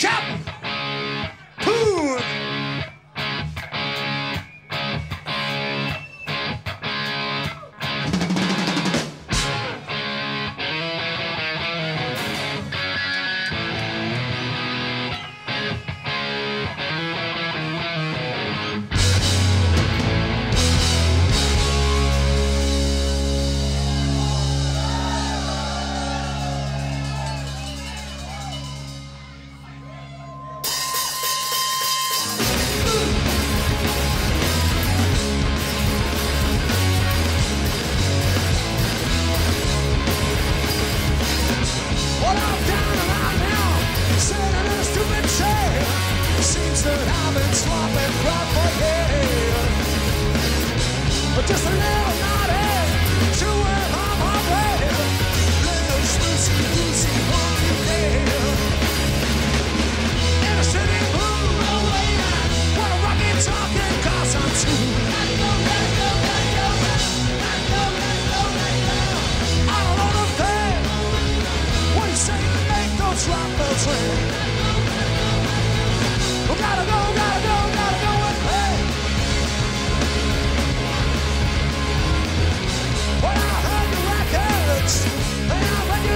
Cap! Seems that I've been swapping crap for years.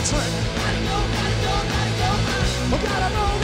I Gotta go, gotta go, gotta go. Gotta go.